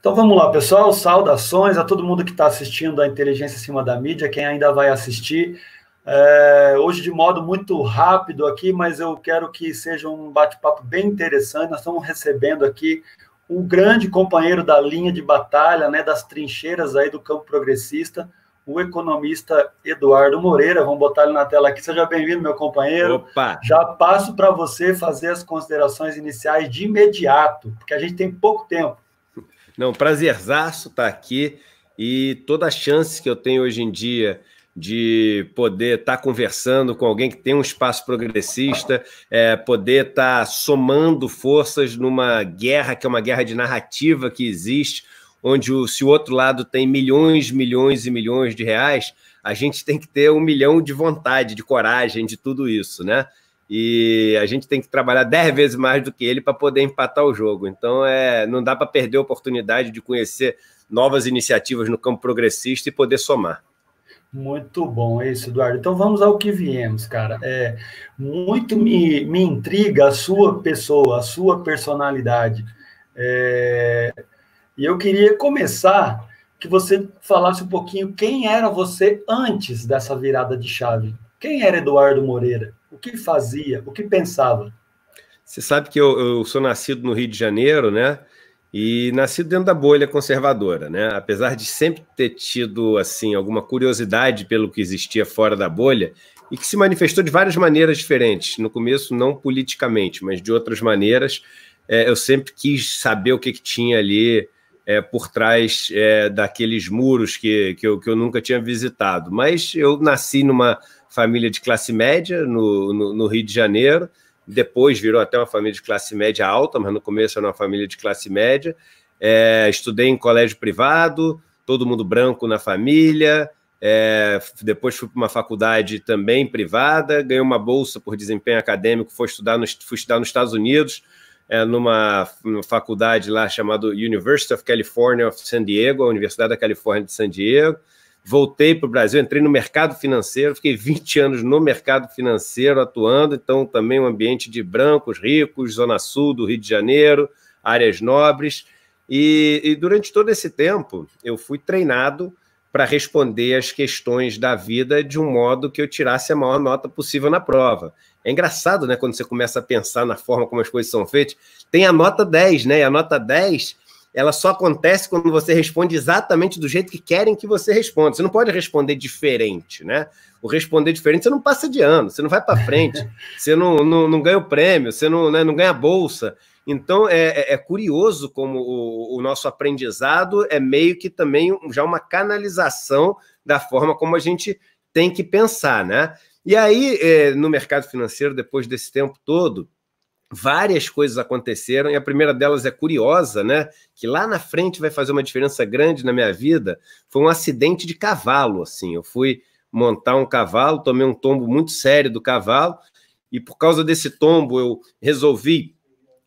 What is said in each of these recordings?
Então vamos lá, pessoal. Saudações a todo mundo que está assistindo a Inteligência Acima da Mídia, quem ainda vai assistir. É, hoje, de modo muito rápido aqui, mas eu quero que seja um bate-papo bem interessante. Nós estamos recebendo aqui um grande companheiro da linha de batalha, né, das trincheiras aí do campo progressista, o economista Eduardo Moreira. Vamos botar ele na tela aqui. Seja bem-vindo, meu companheiro. Opa! Já passo para você fazer as considerações iniciais de imediato, porque a gente tem pouco tempo. Não, prazerzaço estar tá aqui e toda a chance que eu tenho hoje em dia de poder estar tá conversando com alguém que tem um espaço progressista, é, poder estar tá somando forças numa guerra que é uma guerra de narrativa que existe, onde o, se o outro lado tem milhões, milhões e milhões de reais, a gente tem que ter um milhão de vontade, de coragem, de tudo isso, né? E a gente tem que trabalhar dez vezes mais do que ele para poder empatar o jogo. Então, é, não dá para perder a oportunidade de conhecer novas iniciativas no campo progressista e poder somar. Muito bom, isso, Eduardo. Então vamos ao que viemos, cara. É, muito me, me intriga a sua pessoa, a sua personalidade. É, e eu queria começar que você falasse um pouquinho quem era você antes dessa virada de chave. Quem era Eduardo Moreira? O que fazia? O que pensava? Você sabe que eu, eu sou nascido no Rio de Janeiro, né? E nascido dentro da bolha conservadora, né? Apesar de sempre ter tido assim alguma curiosidade pelo que existia fora da bolha e que se manifestou de várias maneiras diferentes. No começo, não politicamente, mas de outras maneiras. É, eu sempre quis saber o que, que tinha ali é, por trás é, daqueles muros que, que, eu, que eu nunca tinha visitado. Mas eu nasci numa família de classe média no, no, no, Rio de Janeiro, depois virou até uma família de classe média alta, mas no começo era uma família de classe média. É, estudei em colégio privado, todo mundo branco na família. É, depois fui para uma faculdade também privada, ganhei uma bolsa por desempenho acadêmico, fui estudar, no, fui estudar nos Estados Unidos, é, numa, numa, faculdade lá chamada University of California of San Diego, a Universidade da Califórnia de San Diego voltei para o Brasil, entrei no mercado financeiro, fiquei 20 anos no mercado financeiro atuando, então também um ambiente de brancos, ricos, Zona Sul do Rio de Janeiro, áreas nobres. E, e durante todo esse tempo eu fui treinado para responder as questões da vida de um modo que eu tirasse a maior nota possível na prova. É engraçado, né, quando você começa a pensar na forma como as coisas são feitas. Tem a nota 10, né? E a nota 10 ela só acontece quando você responde exatamente do jeito que querem que você responda. Você não pode responder diferente, né? O responder diferente, você não passa de ano, você não vai para frente, você não, não, não, ganha o prêmio, você não, né, não ganha a bolsa. Então, é, é, é curioso como o, o, nosso aprendizado é meio que também já uma canalização da forma como a gente tem que pensar, né? E aí, é, no mercado financeiro, depois desse tempo todo, várias coisas aconteceram e a primeira delas é curiosa, né? Que lá na frente vai fazer uma diferença grande na minha vida. Foi um acidente de cavalo, assim. Eu fui montar um cavalo, tomei um tombo muito sério do cavalo e por causa desse tombo eu resolvi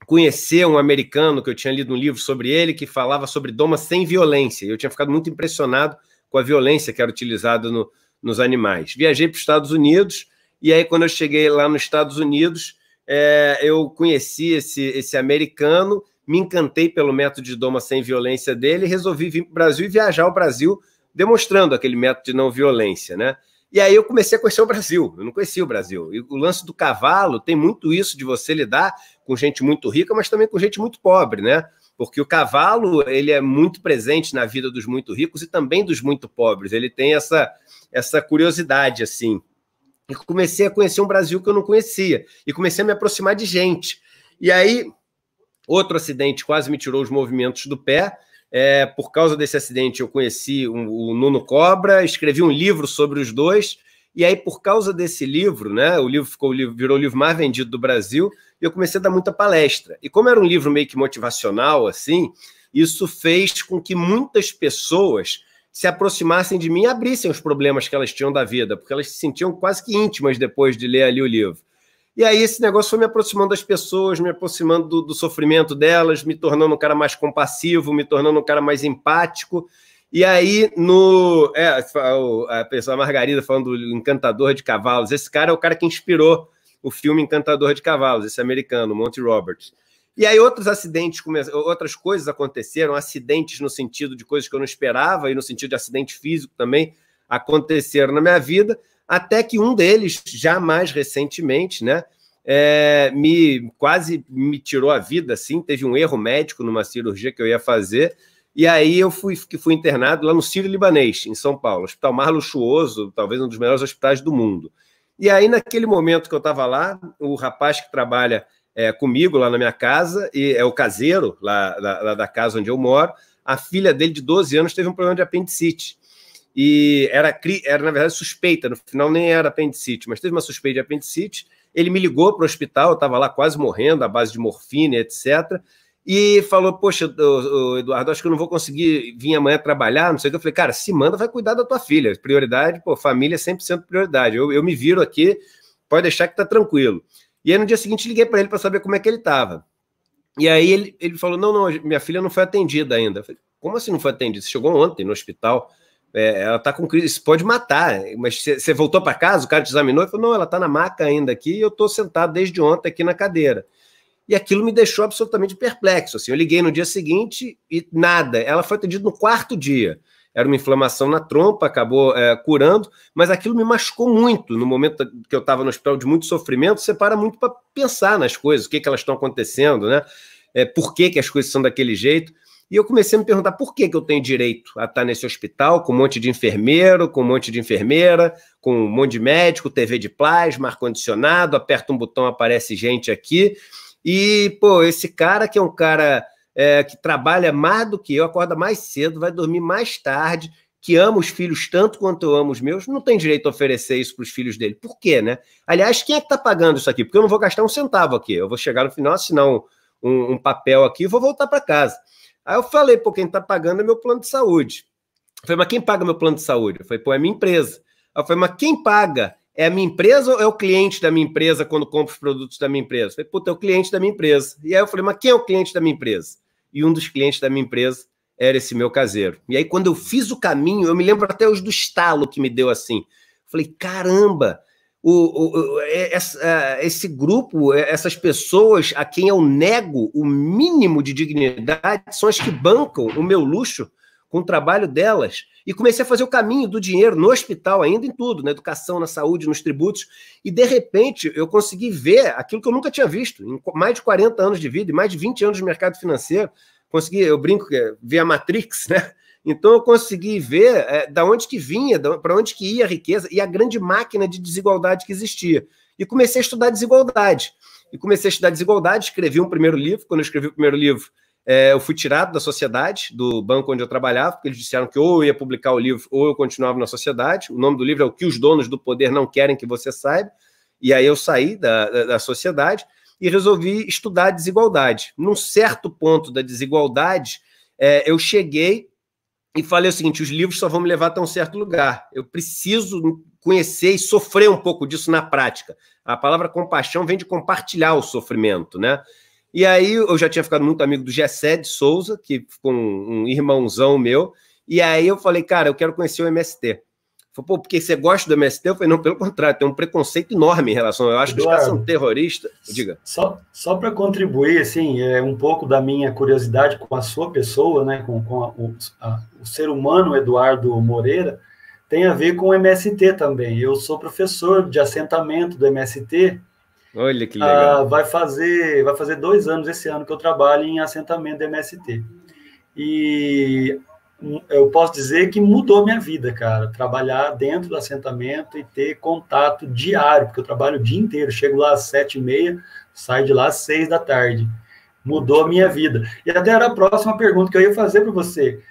conhecer um americano que eu tinha lido um livro sobre ele que falava sobre doma sem violência. Eu tinha ficado muito impressionado com a violência que era utilizada no, nos animais. Viajei para os Estados Unidos e aí quando eu cheguei lá nos Estados Unidos é, eu conheci esse, esse americano, me encantei pelo método de doma sem violência dele, resolvi vir para o Brasil e viajar ao Brasil demonstrando aquele método de não violência, né? E aí eu comecei a conhecer o Brasil. Eu não conhecia o Brasil. E o lance do cavalo tem muito isso de você lidar com gente muito rica, mas também com gente muito pobre, né? Porque o cavalo ele é muito presente na vida dos muito ricos e também dos muito pobres. Ele tem essa essa curiosidade assim comecei a conhecer um Brasil que eu não conhecia. E comecei a me aproximar de gente. E aí, outro acidente quase me tirou os movimentos do pé. É, por causa desse acidente, eu conheci o, o Nuno Cobra, escrevi um livro sobre os dois. E aí, por causa desse livro, né, o livro ficou virou o livro mais vendido do Brasil, e eu comecei a dar muita palestra. E como era um livro meio que motivacional, assim, isso fez com que muitas pessoas se aproximassem de mim e abrissem os problemas que elas tinham da vida, porque elas se sentiam quase que íntimas depois de ler ali o livro. E aí esse negócio foi me aproximando das pessoas, me aproximando do, do sofrimento delas, me tornando um cara mais compassivo, me tornando um cara mais empático. E aí, no. É, a pessoa a Margarida falando do Encantador de Cavalos. Esse cara é o cara que inspirou o filme Encantador de Cavalos, esse americano, Monty Roberts. E aí outros acidentes, outras coisas aconteceram, acidentes no sentido de coisas que eu não esperava e no sentido de acidente físico também aconteceram na minha vida, até que um deles, já mais recentemente, né, é, me quase me tirou a vida, assim, teve um erro médico numa cirurgia que eu ia fazer, e aí eu fui, fui internado lá no Sírio Libanês, em São Paulo, hospital mais luxuoso, talvez um dos melhores hospitais do mundo. E aí, naquele momento que eu estava lá, o rapaz que trabalha é, comigo lá na minha casa, e é o caseiro lá, lá, lá, da casa onde eu moro. A filha dele, de 12 anos, teve um problema de apendicite. E era, era, na verdade, suspeita, no final nem era apendicite, mas teve uma suspeita de apendicite. Ele me ligou para o hospital, eu estava lá quase morrendo, à base de morfina, etc. E falou: Poxa, Eduardo, acho que eu não vou conseguir vir amanhã trabalhar, não sei o que. Eu falei: Cara, se manda, vai cuidar da tua filha. Prioridade, pô, família é 100% prioridade. Eu, eu me viro aqui, pode deixar que tá tranquilo. E aí no dia seguinte liguei para ele para saber como é que ele estava. E aí ele, ele falou: não, não, minha filha não foi atendida ainda. Falei, como assim não foi atendida? Você chegou ontem no hospital, é, ela está com crise, isso pode matar. Mas você voltou para casa, o cara te examinou e falou: não, ela está na maca ainda aqui e eu estou sentado desde ontem aqui na cadeira. E aquilo me deixou absolutamente perplexo. Assim, eu liguei no dia seguinte e nada. Ela foi atendida no quarto dia era uma inflamação na trompa, acabou é, curando, mas aquilo me machucou muito no momento que eu estava no hospital de muito sofrimento. Você para muito para pensar nas coisas, o que, que elas estão acontecendo, né? É, por que, que as coisas são daquele jeito. E eu comecei a me perguntar por que, que eu tenho direito a estar nesse hospital com um monte de enfermeiro, com um monte de enfermeira, com um monte de médico, TV de plasma, ar-condicionado, aperta um botão, aparece gente aqui. E, pô, esse cara que é um cara é, que trabalha mais do que eu, acorda mais cedo, vai dormir mais tarde, que ama os filhos tanto quanto eu amo os meus, não tem direito a oferecer isso para os filhos dele. Por quê, né? Aliás, quem é que está pagando isso aqui? Porque eu não vou gastar um centavo aqui. Eu vou chegar no final, assinar um, um, papel aqui e vou voltar para casa. Aí eu falei, pô, quem está pagando é meu plano de saúde. Falei, mas quem paga meu plano de saúde? Falei, pô, é minha empresa. Eu falei, mas quem paga? É a minha empresa ou é o cliente da minha empresa quando compra os produtos da minha empresa? Eu falei, puta, é o cliente da minha empresa. E aí eu falei, mas quem é o cliente da minha empresa? e um dos clientes da minha empresa era esse meu caseiro. E aí, quando eu fiz o caminho, eu me lembro até hoje do estalo que me deu assim. Falei, caramba, o, o, o essa, esse grupo, essas pessoas a quem eu nego o mínimo de dignidade são as que bancam o meu luxo com o trabalho delas. E comecei a fazer o caminho do dinheiro no hospital, ainda em tudo, na educação, na saúde, nos tributos. E de repente eu consegui ver aquilo que eu nunca tinha visto, em mais de 40 anos de vida e mais de 20 anos de mercado financeiro. Consegui, eu brinco, ver a Matrix, né? Então eu consegui ver é, da onde que vinha, para onde que ia a riqueza e a grande máquina de desigualdade que existia. E comecei a estudar desigualdade. E comecei a estudar desigualdade, escrevi um primeiro livro. Quando eu escrevi o primeiro livro, é, eu fui tirado da sociedade, do banco onde eu trabalhava, porque eles disseram que ou eu ia publicar o livro ou eu continuava na sociedade. O nome do livro é O que os donos do poder não querem que você saiba. E aí eu saí da, da, da sociedade e resolvi estudar desigualdade. Num certo ponto da desigualdade, é, eu cheguei e falei o seguinte: os livros só vão me levar até um certo lugar. Eu preciso conhecer e sofrer um pouco disso na prática. A palavra compaixão vem de compartilhar o sofrimento, né? E aí eu já tinha ficado muito amigo do Gessé de Souza, que ficou um, um irmãozão meu. E aí eu falei, cara, eu quero conhecer o MST. Falei, pô, porque você gosta do MST? Eu falei, não, pelo contrário, tem um preconceito enorme em relação. Eu acho Eduardo, que os caras são terroristas. Diga. Só, só para contribuir, assim, é um pouco da minha curiosidade com a sua pessoa, né, com, com a, o, a, o ser humano Eduardo Moreira, tem a ver com o MST também. Eu sou professor de assentamento do MST Olha que legal. Ah, vai, fazer, vai fazer dois anos esse ano que eu trabalho em assentamento da MST. E eu posso dizer que mudou minha vida, cara. Trabalhar dentro do assentamento e ter contato diário, porque eu trabalho o dia inteiro. Chego lá às sete e meia, saio de lá às seis da tarde. Mudou a minha vida. E até era a próxima pergunta que eu ia fazer para você.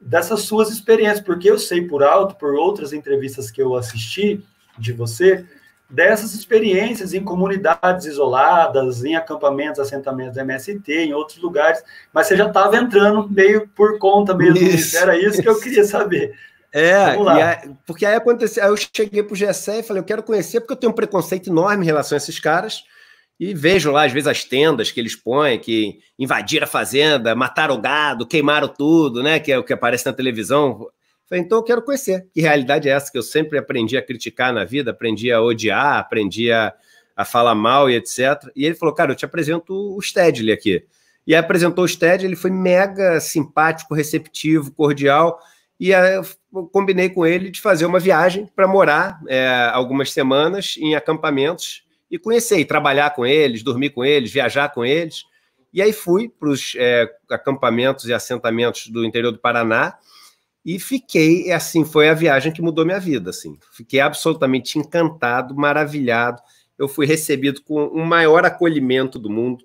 Dessas suas experiências, porque eu sei por alto, por outras entrevistas que eu assisti de você, dessas experiências em comunidades isoladas, em acampamentos, assentamentos da MST, em outros lugares, mas você já estava entrando meio por conta mesmo isso. Era isso que eu queria saber. É, aí, porque aí aconteceu, aí eu cheguei para o GSE e falei, eu quero conhecer, porque eu tenho um preconceito enorme em relação a esses caras, e vejo lá, às vezes, as tendas que eles põem, que invadiram a fazenda, mataram o gado, queimaram tudo, né? Que é o que aparece na televisão. Falei, então eu quero conhecer. Que realidade é essa que eu sempre aprendi a criticar na vida, aprendi a odiar, aprendi a, a falar mal e etc. E ele falou, cara, eu te apresento o Stedley aqui. E aí apresentou o Stedley, ele foi mega simpático, receptivo, cordial. E aí eu combinei com ele de fazer uma viagem para morar é, algumas semanas em acampamentos e conhecer, e trabalhar com eles, dormir com eles, viajar com eles. E aí fui para os é, acampamentos e assentamentos do interior do Paraná e fiquei, assim, foi a viagem que mudou minha vida, assim. Fiquei absolutamente encantado, maravilhado. Eu fui recebido com o maior acolhimento do mundo.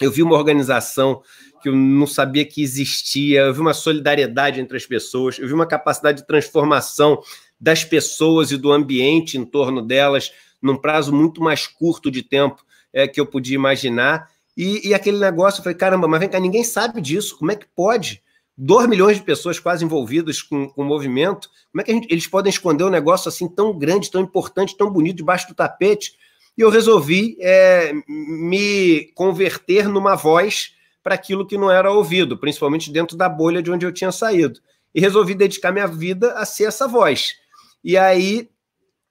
Eu vi uma organização que eu não sabia que existia, eu vi uma solidariedade entre as pessoas, eu vi uma capacidade de transformação das pessoas e do ambiente em torno delas num prazo muito mais curto de tempo é, que eu podia imaginar. E, e aquele negócio, eu falei, caramba, mas vem cá, ninguém sabe disso, como é que pode? 2 milhões de pessoas quase envolvidas com, com o movimento, como é que gente, eles podem esconder um negócio assim tão grande, tão importante, tão bonito debaixo do tapete? E eu resolvi é, me converter numa voz para aquilo que não era ouvido, principalmente dentro da bolha de onde eu tinha saído. E resolvi dedicar minha vida a ser essa voz. E aí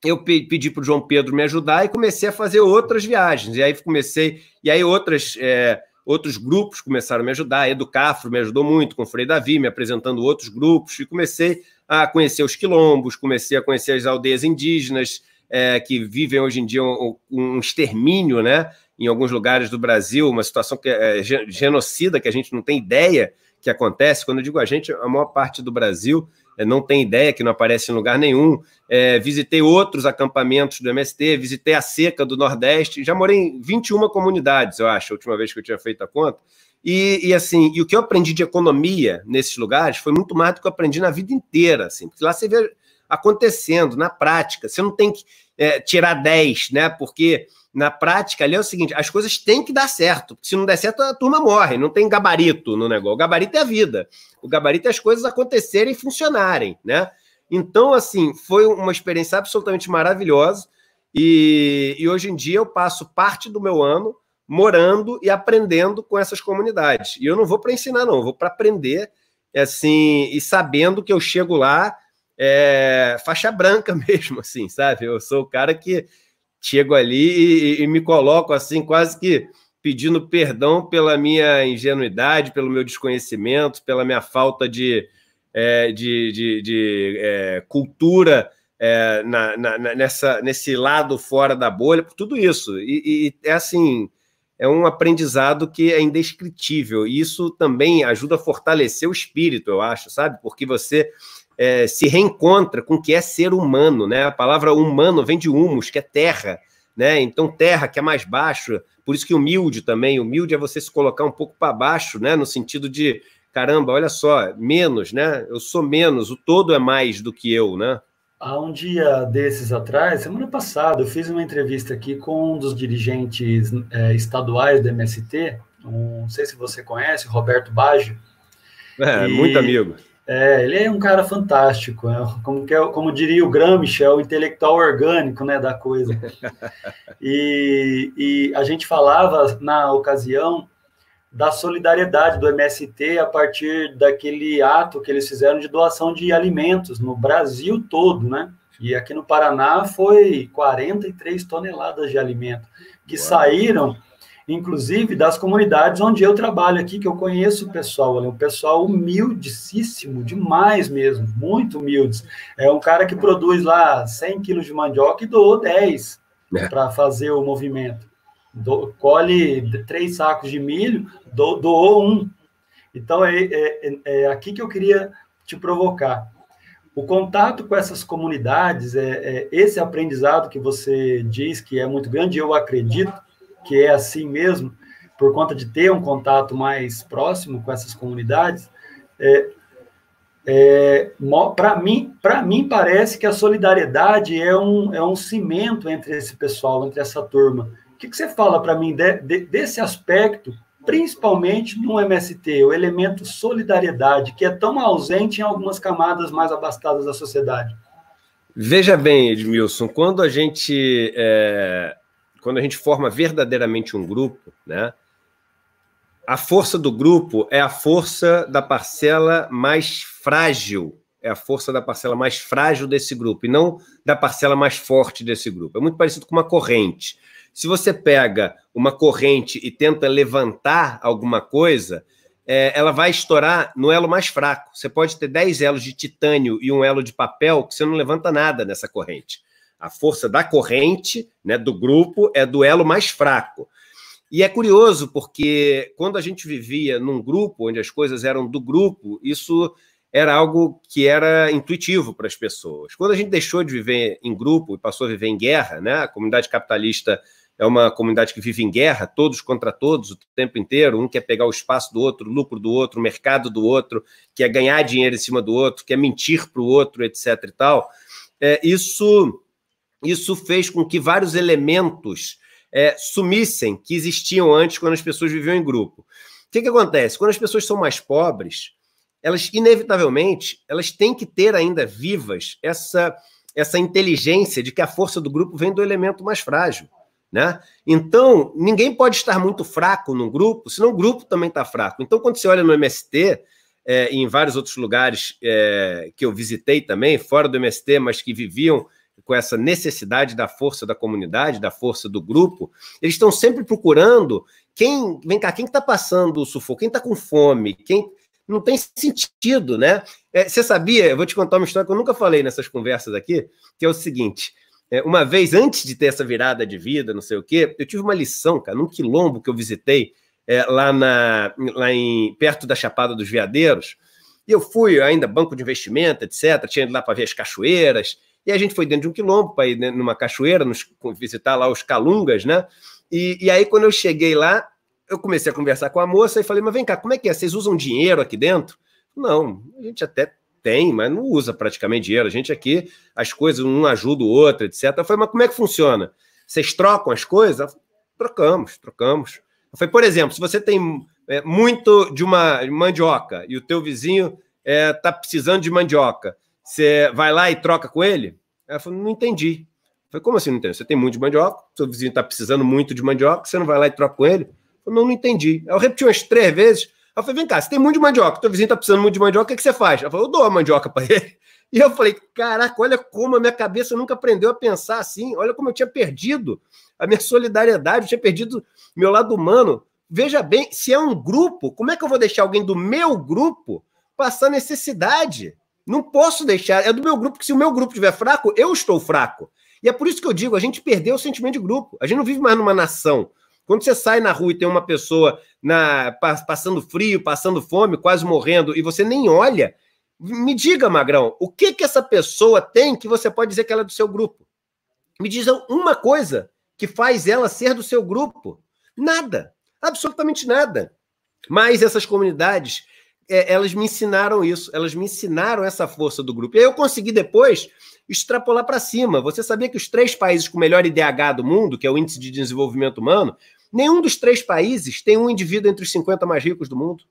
eu pedi para o João Pedro me ajudar e comecei a fazer outras viagens. E aí comecei, e aí outras. É, outros grupos começaram a me ajudar. Educafro me ajudou muito com o Frei Davi, me apresentando outros grupos, e comecei a conhecer os quilombos, comecei a conhecer as aldeias indígenas é, que vivem hoje em dia um, um, extermínio, né? Em alguns lugares do Brasil, uma situação que é genocida que a gente não tem ideia que acontece. Quando eu digo a gente, a maior parte do Brasil é, não tem ideia, que não aparece em lugar nenhum. É, visitei outros acampamentos do MST, visitei a Seca do Nordeste, já morei em 21 comunidades, eu acho, a última vez que eu tinha feito a conta. E, e, assim, e o que eu aprendi de economia nesses lugares foi muito mais do que eu aprendi na vida inteira, assim, porque lá você vê acontecendo na prática. Você não tem que é, tirar 10, né? Porque na prática ali é o seguinte: as coisas têm que dar certo. Se não der certo, a turma morre. Não tem gabarito no negócio. O gabarito é a vida. O gabarito é as coisas acontecerem e funcionarem, né? Então, assim, foi uma experiência absolutamente maravilhosa. E, e hoje em dia eu passo parte do meu ano morando e aprendendo com essas comunidades. E eu não vou para ensinar, não, eu vou para aprender, assim, e sabendo que eu chego lá é, faixa branca mesmo, assim, sabe? Eu sou o cara que chego ali e, e, me coloco assim, quase que pedindo perdão pela minha ingenuidade, pelo meu desconhecimento, pela minha falta de, é, de, de, de é, cultura é, na, na, nessa, nesse lado fora da bolha, por tudo isso. E, e, é assim, é um aprendizado que é indescritível. E isso também ajuda a fortalecer o espírito, eu acho, sabe? Porque você é, se reencontra com o que é ser humano, né? A palavra humano vem de humus, que é terra, né? Então terra que é mais baixo, por isso que humilde também, humilde é você se colocar um pouco para baixo, né? No sentido de caramba, olha só, menos, né? Eu sou menos, o todo é mais do que eu, né? Há um dia desses atrás, semana passada, eu fiz uma entrevista aqui com um dos dirigentes é, estaduais do MST, um, não sei se você conhece, Roberto Baggio. É, e... muito amigo. É, ele é um cara fantástico, é, como, que é, como diria o Gramsci, é o intelectual orgânico né, da coisa. E, e a gente falava na ocasião da solidariedade do MST a partir daquele ato que eles fizeram de doação de alimentos no Brasil todo, né? E aqui no Paraná foi 43 toneladas de alimento que Uau. saíram inclusive das comunidades onde eu trabalho aqui, que eu conheço o pessoal, é um pessoal humildíssimo, demais mesmo, muito humildes. É um cara que produz lá 100 quilos de mandioca e doou 10 é. para fazer o movimento. Do, colhe três sacos de milho, do, doou um. Então, é, é, é, aqui que eu queria te provocar. O contato com essas comunidades, é, é esse aprendizado que você diz que é muito grande, eu acredito, que é assim mesmo, por conta de ter um contato mais próximo com essas comunidades, é, é, para mim, para mim parece que a solidariedade é um, é um cimento entre esse pessoal, entre essa turma. O que, que você fala para mim de, de, desse aspecto, principalmente no MST, o elemento solidariedade, que é tão ausente em algumas camadas mais abastadas da sociedade? Veja bem, Edmilson, quando a gente é, quando a gente forma verdadeiramente um grupo, né? A força do grupo é a força da parcela mais frágil, é a força da parcela mais frágil desse grupo, e não da parcela mais forte desse grupo. É muito parecido com uma corrente. Se você pega uma corrente e tenta levantar alguma coisa, é, ela vai estourar no elo mais fraco. Você pode ter 10 elos de titânio e um elo de papel que você não levanta nada nessa corrente. A força da corrente, né, do grupo, é do elo mais fraco. E é curioso porque quando a gente vivia num grupo onde as coisas eram do grupo, isso era algo que era intuitivo para as pessoas. Quando a gente deixou de viver em grupo e passou a viver em guerra, né, a comunidade capitalista é uma comunidade que vive em guerra, todos contra todos, o tempo inteiro. Um quer pegar o espaço do outro, o lucro do outro, o mercado do outro, quer ganhar dinheiro em cima do outro, quer mentir para o outro, etc. e tal. É, isso, isso fez com que vários elementos é, sumissem que existiam antes quando as pessoas viviam em grupo. O que, que acontece? Quando as pessoas são mais pobres, elas inevitavelmente elas têm que ter ainda vivas essa essa inteligência de que a força do grupo vem do elemento mais frágil. Né? Então, ninguém pode estar muito fraco num grupo, senão o grupo também está fraco. Então, quando você olha no MST, é, e em vários outros lugares é, que eu visitei também, fora do MST, mas que viviam com essa necessidade da força da comunidade, da força do grupo, eles estão sempre procurando quem, vem cá, quem está passando o sufoco, quem está com fome, quem não tem sentido, né? É, você sabia, eu vou te contar uma história que eu nunca falei nessas conversas aqui, que é o seguinte: é, uma vez, antes de ter essa virada de vida, não sei o quê, eu tive uma lição, cara, num quilombo que eu visitei é, lá, na, lá em, perto da Chapada dos Veadeiros. E eu fui ainda banco de investimento, etc. Tinha ido lá para ver as cachoeiras. E a gente foi dentro de um quilombo para ir né, numa cachoeira, nos, visitar lá os calungas, né? E, e aí, quando eu cheguei lá, eu comecei a conversar com a moça e falei, mas vem cá, como é que é? Vocês usam dinheiro aqui dentro? Não, a gente até tem, mas não usa praticamente dinheiro. A gente aqui, as coisas, um ajuda o outro, etc. Eu falei, mas como é que funciona? Vocês trocam as coisas? Trocamos, trocamos. Eu falei, por exemplo, se você tem é, muito de uma mandioca e o teu vizinho está é, tá precisando de mandioca, você vai lá e troca com ele? Ela falou, não entendi. Eu falei, como assim não entendi? Você tem muito de mandioca, seu vizinho está precisando muito de mandioca, você não vai lá e troca com ele? Eu falei, não, não entendi. Eu repeti umas três vezes, eu falei, vem cá, você tem muito de mandioca, teu vizinho tá precisando muito de mandioca, o que, que você faz? Ela falou, eu dou a mandioca para ele. E eu falei, caraca, olha como a minha cabeça nunca aprendeu a pensar assim, olha como eu tinha perdido a minha solidariedade, eu tinha perdido meu lado humano. Veja bem, se é um grupo, como é que eu vou deixar alguém do meu grupo passar necessidade? Não posso deixar, é do meu grupo, porque se o meu grupo estiver fraco, eu estou fraco. E é por isso que eu digo, a gente perdeu o sentimento de grupo. A gente não vive mais numa nação. Quando você sai na rua e tem uma pessoa na, passando frio, passando fome, quase morrendo, e você nem olha, me diga, Magrão, o que que essa pessoa tem que você pode dizer que ela é do seu grupo? Me diz uma coisa que faz ela ser do seu grupo. Nada. Absolutamente nada. Mas essas comunidades, é, elas me ensinaram isso, elas me ensinaram essa força do grupo. E aí eu consegui depois extrapolar para cima. Você sabia que os três países com melhor IDH do mundo, que é o Índice de Desenvolvimento Humano, nenhum dos três países tem um indivíduo entre os 50 mais ricos do mundo.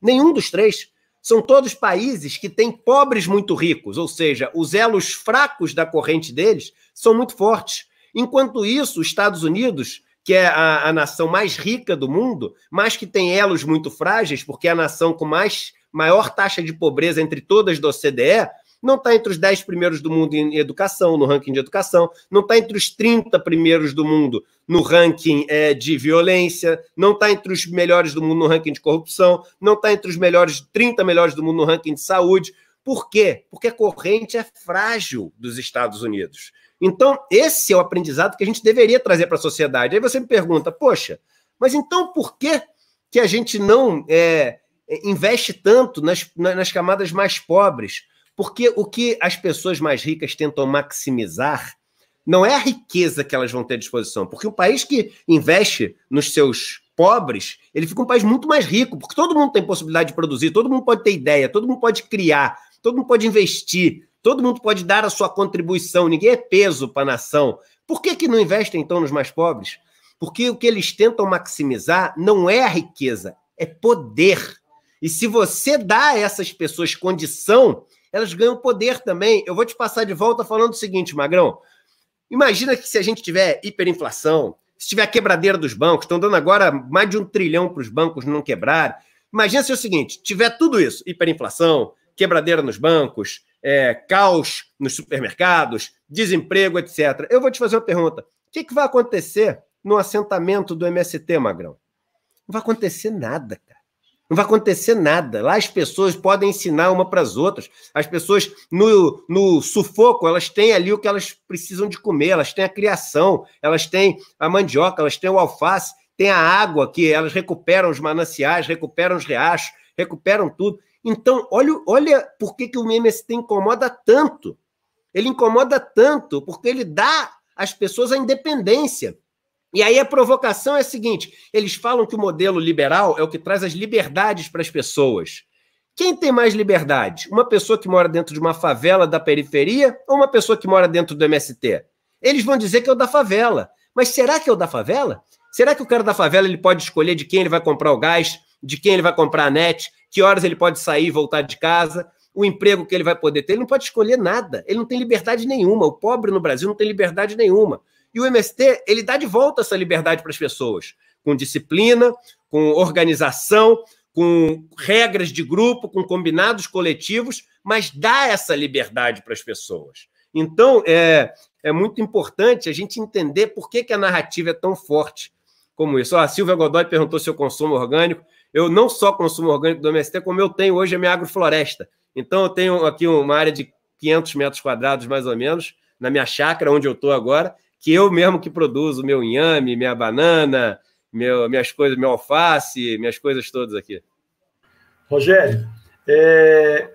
Nenhum dos três. São todos países que têm pobres muito ricos, ou seja, os elos fracos da corrente deles são muito fortes. Enquanto isso, os Estados Unidos, que é a, a nação mais rica do mundo, mas que tem elos muito frágeis, porque é a nação com mais maior taxa de pobreza entre todas da OCDE, não está entre os 10 primeiros do mundo em educação, no ranking de educação, não está entre os 30 primeiros do mundo no ranking é, de violência, não está entre os melhores do mundo no ranking de corrupção, não está entre os melhores 30 melhores do mundo no ranking de saúde. Por quê? Porque a corrente é frágil dos Estados Unidos. Então, esse é o aprendizado que a gente deveria trazer para a sociedade. Aí você me pergunta, poxa, mas então por que, que a gente não é, investe tanto nas, nas camadas mais pobres? Porque o que as pessoas mais ricas tentam maximizar não é a riqueza que elas vão ter à disposição, porque o país que investe nos seus pobres, ele fica um país muito mais rico, porque todo mundo tem possibilidade de produzir, todo mundo pode ter ideia, todo mundo pode criar, todo mundo pode investir, todo mundo pode dar a sua contribuição, ninguém é peso para a nação. Por que, que não investem então nos mais pobres? Porque o que eles tentam maximizar não é a riqueza, é poder. E se você dá a essas pessoas condição elas ganham poder também. Eu vou te passar de volta falando o seguinte, Magrão. Imagina que se a gente tiver hiperinflação, se tiver quebradeira dos bancos, estão dando agora mais de um trilhão para os bancos não quebrar. Imagina se é o seguinte: tiver tudo isso, hiperinflação, quebradeira nos bancos, é, caos nos supermercados, desemprego, etc. Eu vou te fazer uma pergunta: o que, que vai acontecer no assentamento do MST, Magrão? Não vai acontecer nada, cara. Não vai acontecer nada. Lá as pessoas podem ensinar uma para as outras. As pessoas, no, no sufoco, elas têm ali o que elas precisam de comer. Elas têm a criação, elas têm a mandioca, elas têm o alface, tem a água que elas recuperam os mananciais, recuperam os riachos, recuperam tudo. Então, olha, olha por que, que o MST incomoda tanto. Ele incomoda tanto porque ele dá às pessoas a independência. E aí a provocação é a seguinte: eles falam que o modelo liberal é o que traz as liberdades para as pessoas. Quem tem mais liberdade? Uma pessoa que mora dentro de uma favela da periferia ou uma pessoa que mora dentro do MST? Eles vão dizer que é o da favela. Mas será que é o da favela? Será que o cara da favela ele pode escolher de quem ele vai comprar o gás, de quem ele vai comprar a net, que horas ele pode sair e voltar de casa, o emprego que ele vai poder ter? Ele não pode escolher nada. Ele não tem liberdade nenhuma. O pobre no Brasil não tem liberdade nenhuma. E o MST, ele dá de volta essa liberdade para as pessoas, com disciplina, com organização, com regras de grupo, com combinados coletivos, mas dá essa liberdade para as pessoas. Então, é, é muito importante a gente entender por que, que a narrativa é tão forte como isso. Ó, a Silvia Godoy perguntou se eu consumo orgânico. Eu não só consumo orgânico do MST, como eu tenho hoje a minha agrofloresta. Então, eu tenho aqui uma área de 500 metros quadrados, mais ou menos, na minha chácara, onde eu estou agora, que eu mesmo que produzo meu inhame, minha banana, meu, minhas coisas, meu alface, minhas coisas todas aqui. Rogério, é,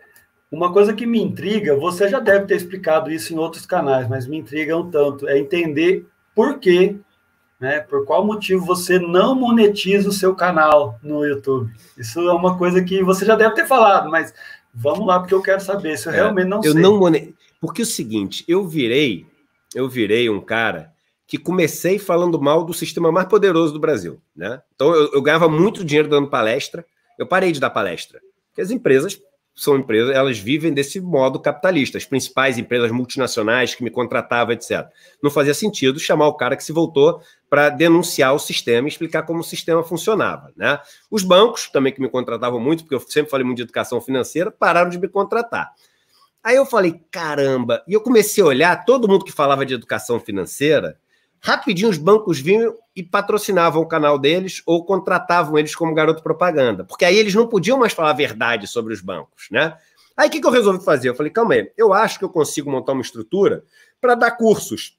uma coisa que me intriga, você já deve ter explicado isso em outros canais, mas me intriga um tanto, é entender por quê, né, por qual motivo você não monetiza o seu canal no YouTube. Isso é uma coisa que você já deve ter falado, mas vamos lá, porque eu quero saber, se eu é, realmente não eu sei. Não monet... Porque é o seguinte, eu virei eu virei um cara que comecei falando mal do sistema mais poderoso do Brasil, né? Então eu, eu ganhava muito dinheiro dando palestra, eu parei de dar palestra, porque as empresas são empresas, elas vivem desse modo capitalista, as principais empresas multinacionais que me contratavam, etc. Não fazia sentido chamar o cara que se voltou para denunciar o sistema e explicar como o sistema funcionava, né? Os bancos, também que me contratavam muito, porque eu sempre falei muito de educação financeira, pararam de me contratar. Aí eu falei, caramba, e eu comecei a olhar, todo mundo que falava de educação financeira, rapidinho os bancos vinham e patrocinavam o canal deles ou contratavam eles como garoto propaganda, porque aí eles não podiam mais falar a verdade sobre os bancos, né? Aí o que, que eu resolvi fazer? Eu falei, calma aí, eu acho que eu consigo montar uma estrutura para dar cursos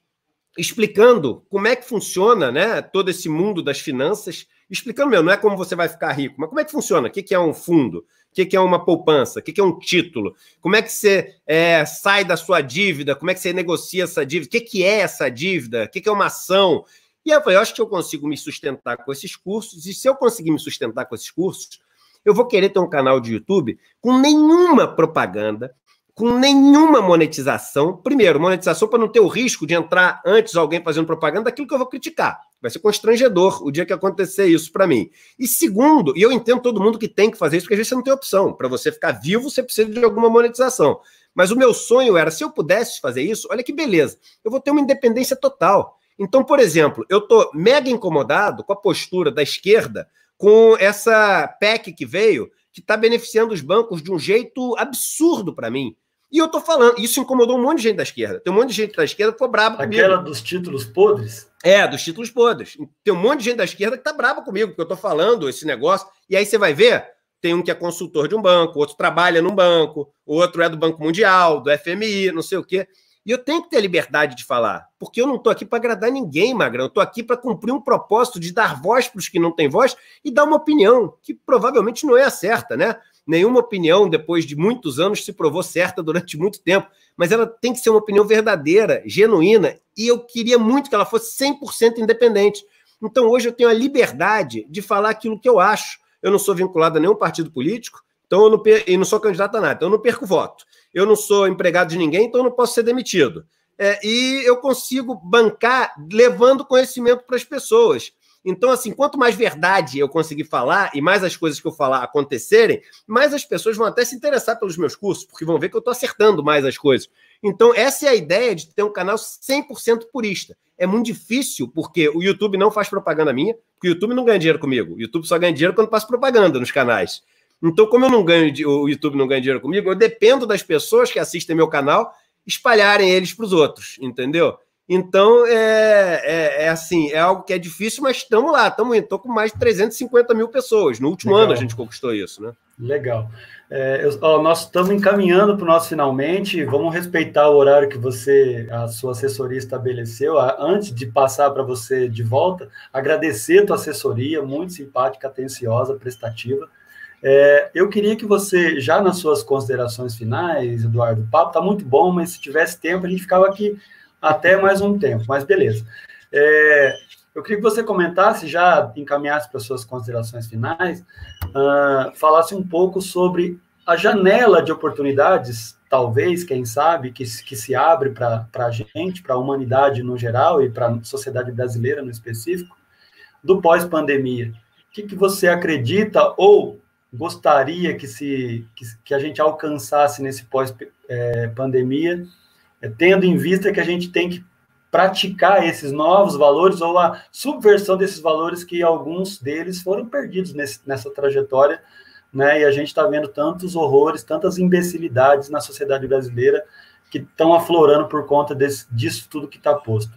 explicando como é que funciona né, todo esse mundo das finanças, explicando, meu, não é como você vai ficar rico, mas como é que funciona? O que, que é um fundo? Que, que é uma poupança, o que, que é um título, como é que você é, sai da sua dívida, como é que você negocia essa dívida, o que, que é essa dívida, o que, que é uma ação. E eu falei, eu acho que eu consigo me sustentar com esses cursos, e se eu conseguir me sustentar com esses cursos, eu vou querer ter um canal de YouTube com nenhuma propaganda, com nenhuma monetização. Primeiro, monetização para não ter o risco de entrar antes alguém fazendo propaganda daquilo que eu vou criticar. Vai ser constrangedor o dia que acontecer isso para mim. E segundo, e eu entendo todo mundo que tem que fazer isso, porque às vezes você não tem opção. Para você ficar vivo, você precisa de alguma monetização. Mas o meu sonho era, se eu pudesse fazer isso, olha que beleza, eu vou ter uma independência total. Então, por exemplo, eu estou mega incomodado com a postura da esquerda com essa PEC que veio, que está beneficiando os bancos de um jeito absurdo para mim. E eu tô falando, isso incomodou um monte de gente da esquerda. Tem um monte de gente da esquerda que ficou brabo comigo. Aquela dos títulos podres? É, dos títulos podres. Tem um monte de gente da esquerda que tá brabo comigo, porque eu tô falando esse negócio. E aí você vai ver, tem um que é consultor de um banco, outro trabalha num banco, outro é do Banco Mundial, do FMI, não sei o quê. E eu tenho que ter liberdade de falar, porque eu não estou aqui para agradar ninguém, Magrão. Eu estou aqui para cumprir um propósito de dar voz para os que não têm voz e dar uma opinião, que provavelmente não é a certa, né? Nenhuma opinião, depois de muitos anos, se provou certa durante muito tempo, mas ela tem que ser uma opinião verdadeira, genuína, e eu queria muito que ela fosse 100% independente. Então, hoje eu tenho a liberdade de falar aquilo que eu acho. Eu não sou vinculado a nenhum partido político, então eu não, e não sou candidato a nada, então eu não perco voto. Eu não sou empregado de ninguém, então eu não posso ser demitido. É, e eu consigo bancar levando conhecimento para as pessoas. Então, assim, quanto mais verdade eu conseguir falar e mais as coisas que eu falar acontecerem, mais as pessoas vão até se interessar pelos meus cursos, porque vão ver que eu estou acertando mais as coisas. Então, essa é a ideia de ter um canal 100% purista. É muito difícil, porque o YouTube não faz propaganda minha, porque o YouTube não ganha dinheiro comigo. O YouTube só ganha dinheiro quando passa propaganda nos canais. Então, como eu não ganho, o YouTube não ganha dinheiro comigo, eu dependo das pessoas que assistem meu canal espalharem eles para os outros, entendeu? Então, é, é, é, assim, é algo que é difícil, mas estamos lá, estamos indo. Estou com mais de 350 mil pessoas. No último Legal. ano a gente conquistou isso, né? Legal. É, eu, ó, nós estamos encaminhando para o nosso finalmente. Vamos respeitar o horário que você, a sua assessoria estabeleceu. Antes de passar para você de volta, agradecer a tua assessoria, muito simpática, atenciosa, prestativa. É, eu queria que você, já nas suas considerações finais, Eduardo, o papo está muito bom, mas se tivesse tempo, a gente ficava aqui até mais um tempo, mas beleza. É, eu queria que você comentasse, já encaminhasse para suas considerações finais, uh, falasse um pouco sobre a janela de oportunidades, talvez, quem sabe, que, que se abre para a gente, para a humanidade no geral e para a sociedade brasileira no específico, do pós-pandemia. O que, que você acredita ou gostaria que, se, que, que a gente alcançasse nesse pós-pandemia? É, tendo em vista que a gente tem que praticar esses novos valores ou a subversão desses valores que alguns deles foram perdidos nesse, nessa trajetória, né? E a gente está vendo tantos horrores, tantas imbecilidades na sociedade brasileira que estão aflorando por conta desse, disso tudo que está posto.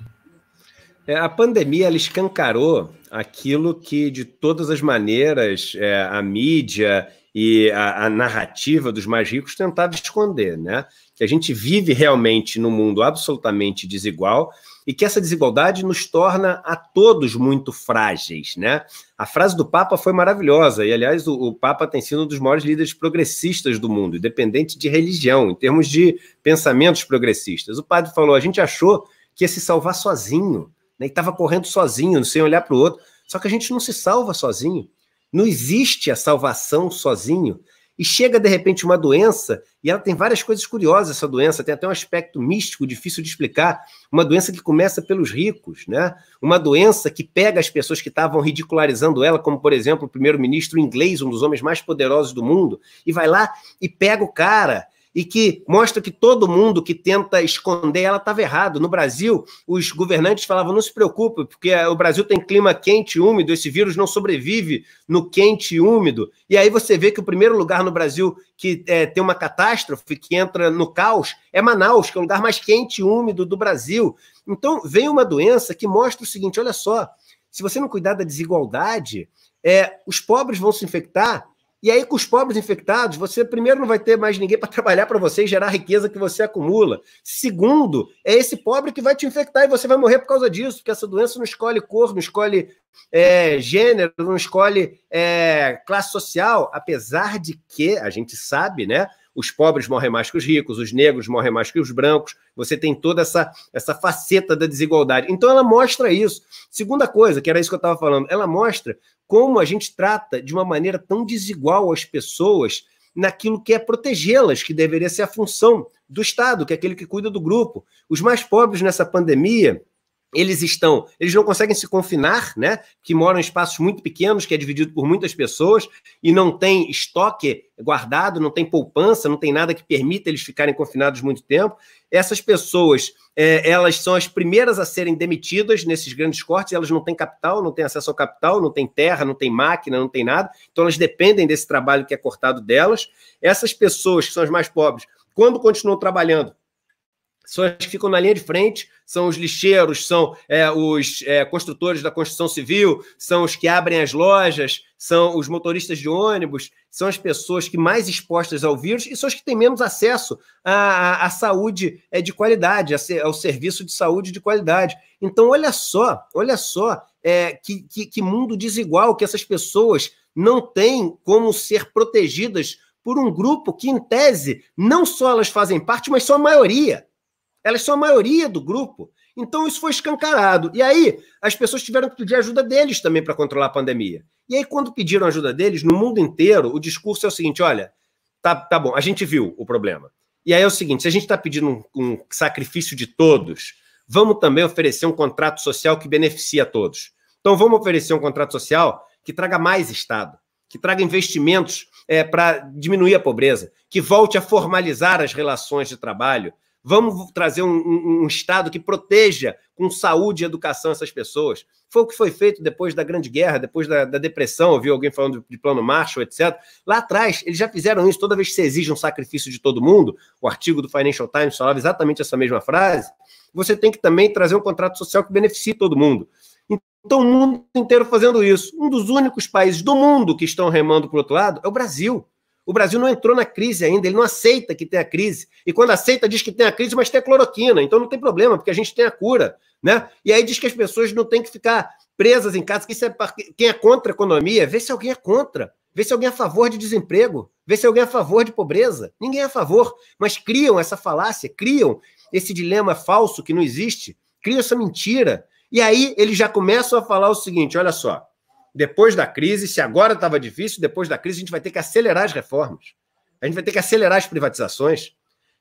É, a pandemia ela escancarou aquilo que, de todas as maneiras, é, a mídia e a, a, narrativa dos mais ricos tentava esconder, né? Que a gente vive realmente num mundo absolutamente desigual e que essa desigualdade nos torna a todos muito frágeis, né? A frase do Papa foi maravilhosa e, aliás, o, o Papa tem sido um dos maiores líderes progressistas do mundo, independente de religião, em termos de pensamentos progressistas. O padre falou: a gente achou que ia se salvar sozinho, né? E estava correndo sozinho, sem olhar para o outro. Só que a gente não se salva sozinho. Não existe a salvação sozinho. E chega de repente uma doença, e ela tem várias coisas curiosas, essa doença, tem até um aspecto místico difícil de explicar. Uma doença que começa pelos ricos, né? Uma doença que pega as pessoas que estavam ridicularizando ela, como por exemplo o primeiro-ministro inglês, um dos homens mais poderosos do mundo, e vai lá e pega o cara e que mostra que todo mundo que tenta esconder ela estava errado. No Brasil, os governantes falavam: não se preocupe, porque o Brasil tem clima quente e úmido, esse vírus não sobrevive no quente e úmido. E aí você vê que o primeiro lugar no Brasil que é, tem uma catástrofe, que entra no caos, é Manaus, que é o lugar mais quente e úmido do Brasil. Então, vem uma doença que mostra o seguinte: olha só, se você não cuidar da desigualdade, é, os pobres vão se infectar e aí, com os pobres infectados, você primeiro não vai ter mais ninguém para trabalhar para você e gerar a riqueza que você acumula. Segundo, é esse pobre que vai te infectar e você vai morrer por causa disso, porque essa doença não escolhe cor, não escolhe é, gênero, não escolhe é, classe social, apesar de que a gente sabe, né? Os pobres morrem mais que os ricos, os negros morrem mais que os brancos. Você tem toda essa, essa faceta da desigualdade. Então, ela mostra isso. Segunda coisa, que era isso que eu estava falando, ela mostra como a gente trata de uma maneira tão desigual as pessoas naquilo que é protegê-las, que deveria ser a função do Estado, que é aquele que cuida do grupo. Os mais pobres nessa pandemia, eles estão, eles não conseguem se confinar, né? Que moram em espaços muito pequenos, que é dividido por muitas pessoas e não tem estoque guardado, não tem poupança, não tem nada que permita eles ficarem confinados muito tempo. Essas pessoas, é, elas são as primeiras a serem demitidas nesses grandes cortes. Elas não têm capital, não têm acesso ao capital, não têm terra, não têm máquina, não têm nada. Então elas dependem desse trabalho que é cortado delas. Essas pessoas que são as mais pobres, quando continuam trabalhando, são as que ficam na linha de frente, são os lixeiros, são é, os é, construtores da construção civil, são os que abrem as lojas, são os motoristas de ônibus, são as pessoas que mais expostas ao vírus e são as que têm menos acesso à, à saúde é, de qualidade, ao serviço de saúde de qualidade. Então, olha só, olha só é, que, que, que mundo desigual que essas pessoas não têm como ser protegidas por um grupo que, em tese, não só elas fazem parte, mas são a maioria. Elas são a maioria do grupo. Então isso foi escancarado. E aí as pessoas tiveram que pedir ajuda deles também para controlar a pandemia. E aí, quando pediram ajuda deles, no mundo inteiro, o discurso é o seguinte: olha, tá, tá bom, a gente viu o problema. E aí é o seguinte: se a gente está pedindo um, um sacrifício de todos, vamos também oferecer um contrato social que beneficie a todos. Então vamos oferecer um contrato social que traga mais Estado, que traga investimentos é, para diminuir a pobreza, que volte a formalizar as relações de trabalho, Vamos trazer um, um, um Estado que proteja com saúde e educação essas pessoas. Foi o que foi feito depois da Grande Guerra, depois da, da depressão, ouviu alguém falando de plano Marshall, etc. Lá atrás, eles já fizeram isso toda vez que se exige um sacrifício de todo mundo. O artigo do Financial Times falava exatamente essa mesma frase. Você tem que também trazer um contrato social que beneficie todo mundo. Então, o mundo inteiro fazendo isso. Um dos únicos países do mundo que estão remando para o outro lado é o Brasil. O Brasil não entrou na crise ainda, ele não aceita que tem a crise. E quando aceita, diz que tem a crise, mas tem a cloroquina. Então não tem problema, porque a gente tem a cura. Né? E aí diz que as pessoas não têm que ficar presas em casa. Que é, quem é contra a economia, vê se alguém é contra. Vê se alguém é a favor de desemprego. Vê se alguém é a favor de pobreza. Ninguém é a favor. Mas criam essa falácia, criam esse dilema falso que não existe, criam essa mentira. E aí eles já começam a falar o seguinte: olha só depois da crise, se agora estava difícil, depois da crise a gente vai ter que acelerar as reformas. A gente vai ter que acelerar as privatizações.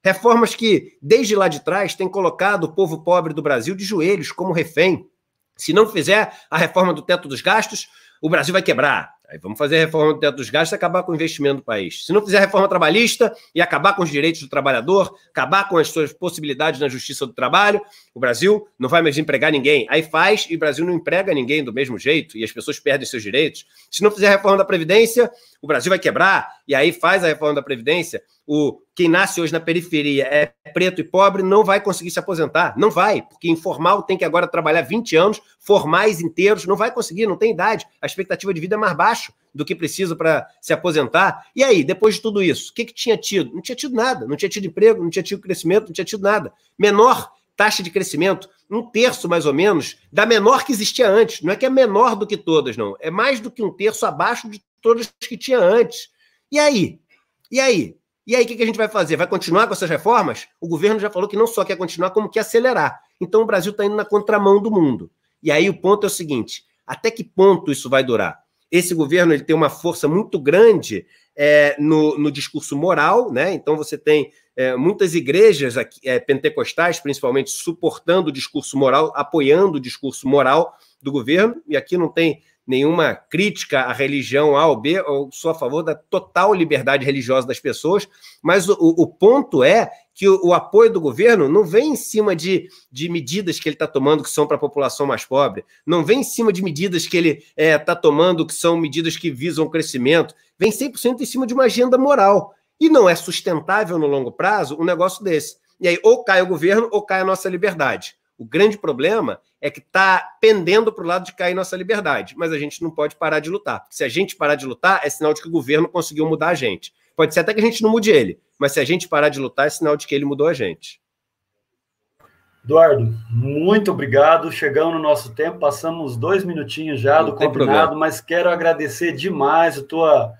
Reformas que, desde lá de trás, têm colocado o povo pobre do Brasil de joelhos, como refém. Se não fizer a reforma do teto dos gastos, o Brasil vai quebrar. Aí vamos fazer a reforma do teto dos gastos e acabar com o investimento do país. Se não fizer reforma trabalhista e acabar com os direitos do trabalhador, acabar com as suas possibilidades na justiça do trabalho, o Brasil não vai mais empregar ninguém. Aí faz e o Brasil não emprega ninguém do mesmo jeito e as pessoas perdem seus direitos. Se não fizer reforma da Previdência, o Brasil vai quebrar e aí faz a reforma da Previdência. O quem nasce hoje na periferia é preto e pobre não vai conseguir se aposentar. Não vai, porque informal tem que agora trabalhar 20 anos, formais inteiros, não vai conseguir, não tem idade. A expectativa de vida é mais baixa do que precisa para se aposentar. E aí, depois de tudo isso, o que, que tinha tido? Não tinha tido nada, não tinha tido emprego, não tinha tido crescimento, não tinha tido nada. Menor taxa de crescimento, um terço mais ou menos, da menor que existia antes. Não é que é menor do que todas, não. É mais do que um terço abaixo de todas que tinha antes. E aí? E aí? E aí, o que a gente vai fazer? Vai continuar com essas reformas? O governo já falou que não só quer continuar, como quer acelerar. Então, o Brasil está indo na contramão do mundo. E aí, o ponto é o seguinte: até que ponto isso vai durar? Esse governo ele tem uma força muito grande é, no, no, discurso moral, né? Então, você tem é, muitas igrejas aqui, é, pentecostais, principalmente, suportando o discurso moral, apoiando o discurso moral do governo, e aqui não tem nenhuma crítica à religião A ou B, eu sou a favor da total liberdade religiosa das pessoas, mas o, o ponto é que o, o, apoio do governo não vem em cima de, de medidas que ele está tomando que são para a população mais pobre, não vem em cima de medidas que ele está é, tá tomando que são medidas que visam o crescimento, vem 100% em cima de uma agenda moral. E não é sustentável no longo prazo um negócio desse. E aí, ou cai o governo ou cai a nossa liberdade. O grande problema é que está pendendo para o lado de cair nossa liberdade, mas a gente não pode parar de lutar. Se a gente parar de lutar, é sinal de que o governo conseguiu mudar a gente. Pode ser até que a gente não mude ele, mas se a gente parar de lutar, é sinal de que ele mudou a gente. Eduardo, muito obrigado. Chegamos no nosso tempo, passamos dois minutinhos já não do combinado, problema. mas quero agradecer demais a tua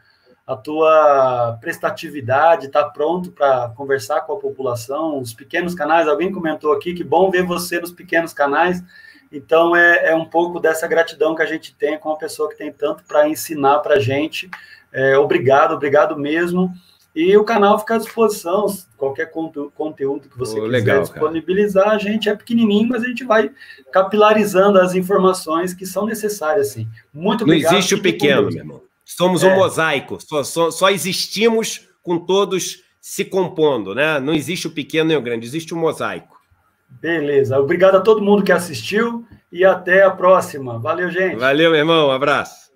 a tua prestatividade, está pronto para conversar com a população, os pequenos canais, alguém comentou aqui que bom ver você nos pequenos canais, então é, é um pouco dessa gratidão que a gente tem com uma pessoa que tem tanto para ensinar para a gente, é, obrigado, obrigado mesmo, e o canal fica à disposição, qualquer conteúdo que você oh, quiser legal, disponibilizar, cara. a gente é pequenininho, mas a gente vai capilarizando as informações que são necessárias, assim. Muito obrigado. Não existe o pequeno, meu irmão. Somos é. um mosaico, só, só, só, existimos com todos se compondo, né? Não existe o pequeno nem o grande, existe o mosaico. Beleza. Obrigado a todo mundo que assistiu e até a próxima. Valeu, gente. Valeu, meu irmão. Um abraço.